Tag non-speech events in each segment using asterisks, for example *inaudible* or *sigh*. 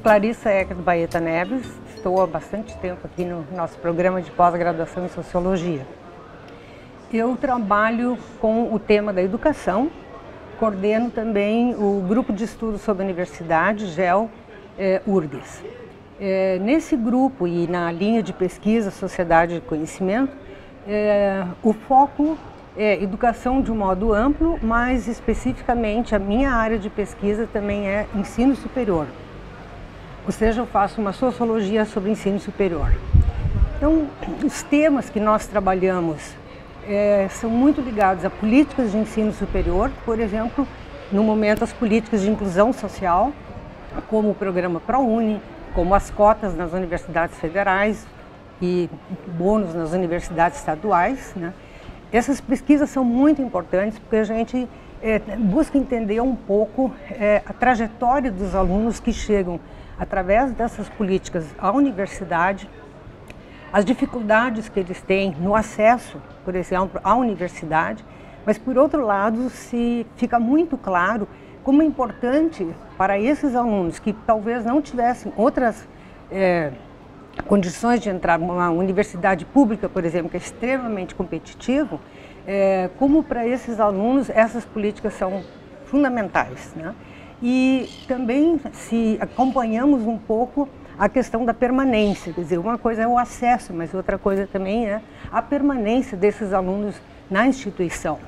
Sou Clarissa Ecker Baeta Neves, estou há bastante tempo aqui no nosso programa de pós-graduação em Sociologia. Eu trabalho com o tema da educação, coordeno também o grupo de estudos sobre a universidade, GEL eh. Eh, nesse grupo e na linha de pesquisa Sociedade de Conhecimento, eh, o foco é educação de um modo amplo, mas especificamente a minha área de pesquisa também é ensino superior. Ou seja, eu faço uma sociologia sobre ensino superior. Então, os temas que nós trabalhamos é, são muito ligados a políticas de ensino superior, por exemplo, no momento as políticas de inclusão social, como o programa ProUni, como as cotas nas universidades federais e bônus nas universidades estaduais. Né? Essas pesquisas são muito importantes porque a gente é, busca entender um pouco é, a trajetória dos alunos que chegam através dessas políticas à universidade as dificuldades que eles têm no acesso, por exemplo, à universidade, mas por outro lado, se fica muito claro como é importante para esses alunos que talvez não tivessem outras é, condições de entrar numa universidade pública, por exemplo, que é extremamente competitivo, é, como para esses alunos essas políticas são fundamentais. Né? E também se acompanhamos um pouco a questão da permanência. Quer dizer, uma coisa é o acesso, mas outra coisa também é a permanência desses alunos na instituição.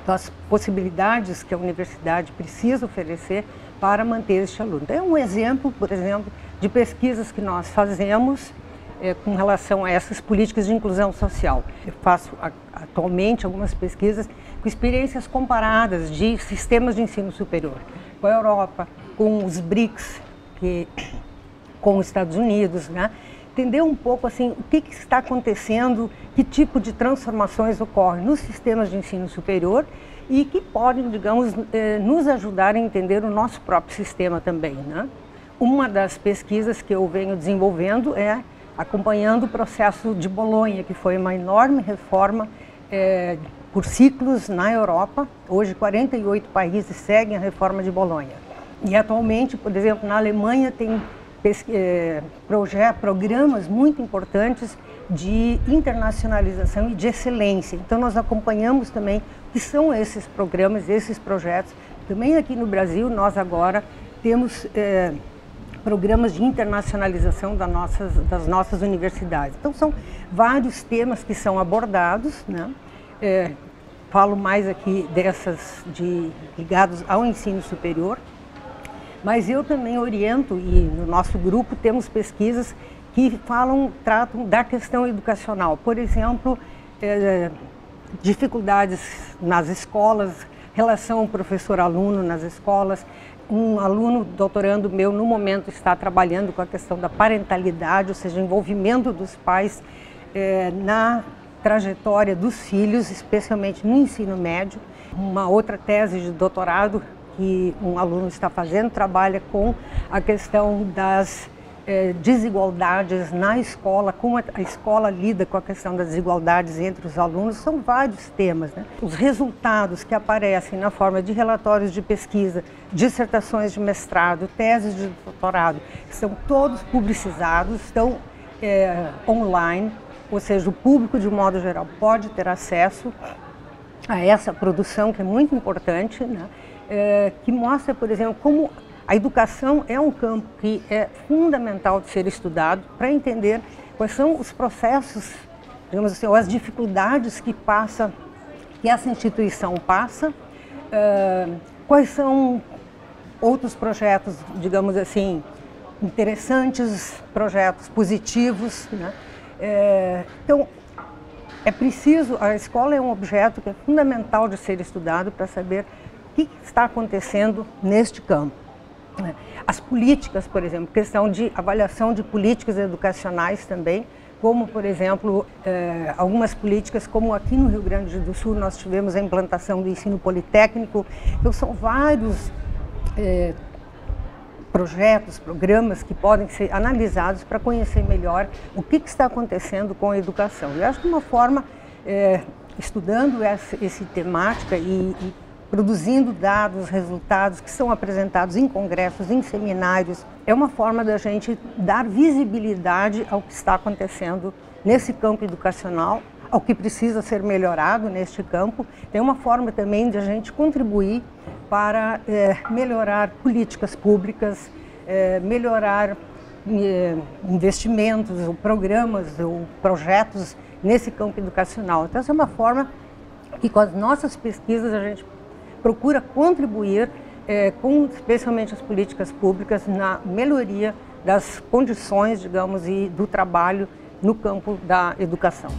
Então, as possibilidades que a universidade precisa oferecer para manter este aluno. Então, é um exemplo, por exemplo, de pesquisas que nós fazemos é, com relação a essas políticas de inclusão social. Eu faço a, atualmente algumas pesquisas com experiências comparadas de sistemas de ensino superior com a Europa, com os BRICS, que *coughs* com os Estados Unidos, né? entender um pouco assim o que, que, está acontecendo, que tipo de transformações ocorrem nos sistemas de ensino superior e que podem, digamos, eh, nos ajudar a entender o nosso próprio sistema também. Né? Uma das pesquisas que eu venho desenvolvendo é acompanhando o processo de Bolonha, que foi uma enorme reforma eh, por ciclos na Europa. Hoje, 48 países seguem a reforma de Bolonha. E atualmente, por exemplo, na Alemanha tem é, projetos, programas muito importantes de internacionalização e de excelência. Então nós acompanhamos também que são esses programas, esses projetos. Também aqui no Brasil nós agora temos é, programas de internacionalização das nossas, das nossas universidades. Então são vários temas que são abordados, né? É, falo mais aqui dessas de, ligados ao ensino superior, mas eu também oriento, e no nosso grupo temos pesquisas que falam, tratam da questão educacional. Por exemplo, é, dificuldades nas escolas, relação professor-aluno nas escolas. Um aluno doutorando meu, no momento, está trabalhando com a questão da parentalidade, ou seja, envolvimento dos pais é, na trajetória dos filhos, especialmente no ensino médio. Uma outra tese de doutorado que um aluno está fazendo trabalha com a questão das eh, desigualdades na escola, como a escola lida com a questão das desigualdades entre os alunos, são vários temas. Né? Os resultados que aparecem na forma de relatórios de pesquisa, dissertações de mestrado, teses de doutorado, são todos publicizados, estão eh, online, ou seja, o público de modo geral pode ter acesso a essa produção que é muito importante, né? é, que mostra, por exemplo, como a educação é um campo que é fundamental de ser estudado para entender quais são os processos, digamos assim, ou as dificuldades que passa, que essa instituição passa, é, quais são outros projetos, digamos assim, interessantes, projetos positivos, né? É, então, é preciso, a escola é um objeto que é fundamental de ser estudado para saber que está acontecendo neste campo. Né? As políticas, por exemplo, questão de avaliação de políticas educacionais também, como, por exemplo, eh, algumas políticas, como aqui no Rio Grande do Sul nós tivemos a implantação do ensino politécnico, então são vários eh, projetos, programas que podem ser analisados para conhecer melhor o que, está acontecendo com a educação. Eu acho que uma forma, eh, estudando essa, temática e, e produzindo dados, resultados que são apresentados em congressos, em seminários. É uma forma da gente dar visibilidade ao que está acontecendo nesse campo educacional, ao que precisa ser melhorado neste campo. Tem uma forma também de a gente contribuir para é, melhorar políticas públicas, é, melhorar é, investimentos, ou programas, ou projetos nesse campo educacional. Então, essa é uma forma que com as nossas pesquisas a gente procura contribuir é, com especialmente as políticas públicas na melhoria das condições, digamos, e do trabalho no campo da educação.